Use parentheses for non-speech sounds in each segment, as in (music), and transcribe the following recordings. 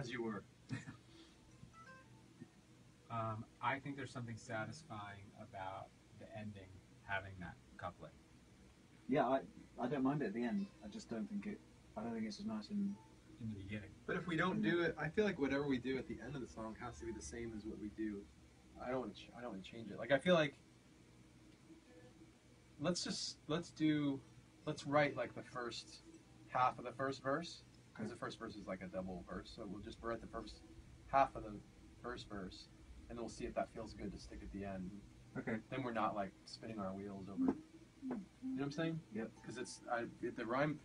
As you were. (laughs) Um, I think there's something satisfying about the ending having that couplet. Yeah, I, I don't mind it at the end. I just don't think it. I don't think it's as nice in. in the beginning. But if we don't do it, I feel like whatever we do at the end of the song has to be the same as what we do. I don't. Ch- I don't want to change it. Like I feel like. Let's just let's do, let's write like the first half of the first verse because the first verse is like a double verse. So we'll just write the first half of the first verse, and then we'll see if that feels good to stick at the end. Okay. Then we're not like spinning our wheels over. You know what I'm saying? Yep. Because it's I, it, the rhyme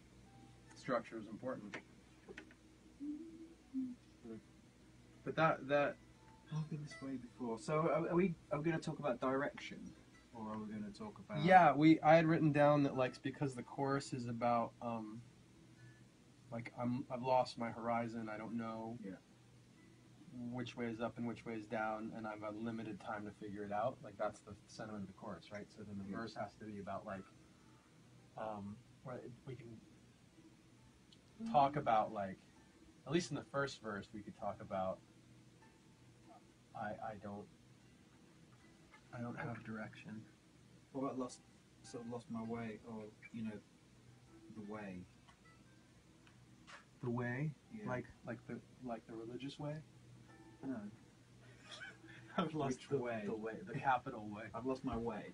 structure is important. But that that I've been this way before. So are, are we? Are we going to talk about direction, or are we going to talk about? yeah we I had written down that like because the chorus is about um like I'm I've lost my horizon I don't know Yeah. which way is up and which way is down and I've a limited time to figure it out like that's the sentiment of the chorus right so then the Yeah. verse has to be about like um where we can talk about like at least in the first verse we could talk about I I don't I don't have direction What about lost? Sort of lost my way, or you know, the way. The way Yeah. like like the like the religious way no, (laughs) I've lost Which the way? the way the (laughs) capital way I've lost my way.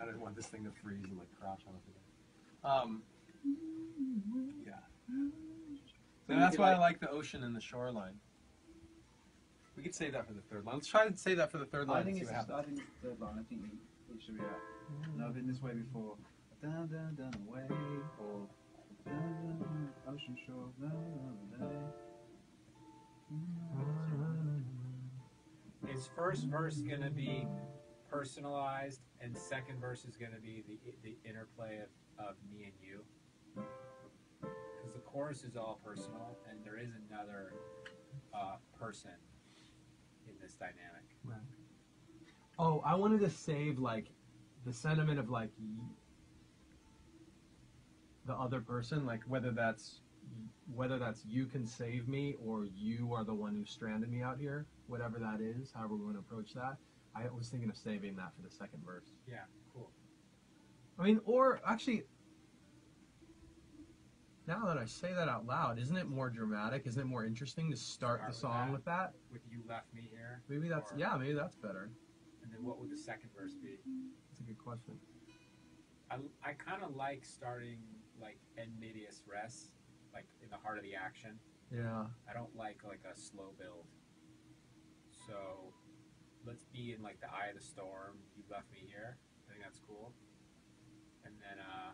I didn't want this thing to freeze and like crash on us again um yeah so that's why I like- the ocean and the shoreline we could save that for the third line let's try to say that for the third line I think and it's. happens I think it's the third line. I think we, we should be out. No, I've been this way before. Down, down, down away, or ocean down, down. Is first verse gonna be personalized, and second verse is gonna be the the interplay of, of me and you? Because the chorus is all personal, and there is another uh, person in this dynamic. oh I wanted to save like the sentiment of like the other person like whether that's whether that's you can save me or you are the one who stranded me out here whatever that is however we want to approach that i was thinking of saving that for the second verse Yeah, cool. i mean or actually now that i say that out loud isn't it more dramatic isn't it more interesting to start Start the with song that. with that With you left me here, maybe that's Or- yeah maybe that's better and then what would the second verse be? that's a good question I, I kind of like starting like in medias res, like in the heart of the action. yeah I don't like like a slow build. So let's be in like the eye of the storm. You left me here. I think that's cool. And then uh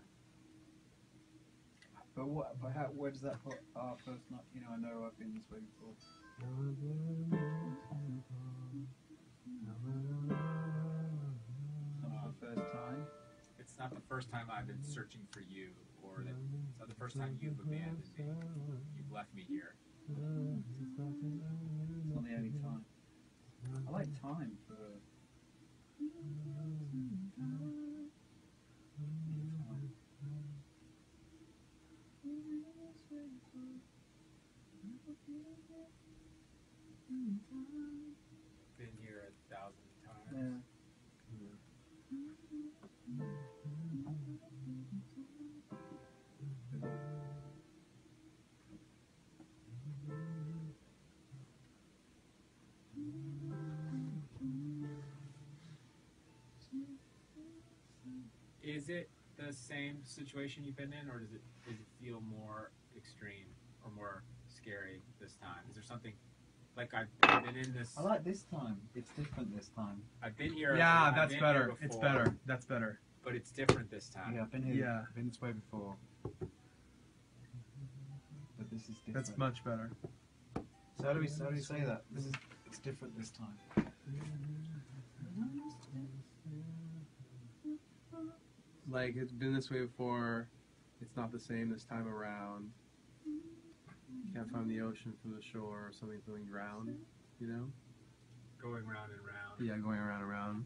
But what? But how? Where does that put our first night? You know, I know I've been this way before. First time I've been searching for you, or that it's not the first time you've abandoned me. You've left me here. It's not the only time. I like time for. Been here a thousand times. Yeah. Is it the same situation you've been in, or does it does it feel more extreme or more scary this time? Is there something like I've, I've been in this? I like this time. It's different this time. I've been here. yeah I've that's been better it's better that's better But it's different this time. Yeah, I've been here. Yeah. I've been this way before. But this is different. that's much better So how do we how do we say that? This is it's different this time. (laughs) like it's been this way before. It's not the same this time around. Can't find the ocean from the shore or something feeling drowned you know? Going round and round. yeah going around and around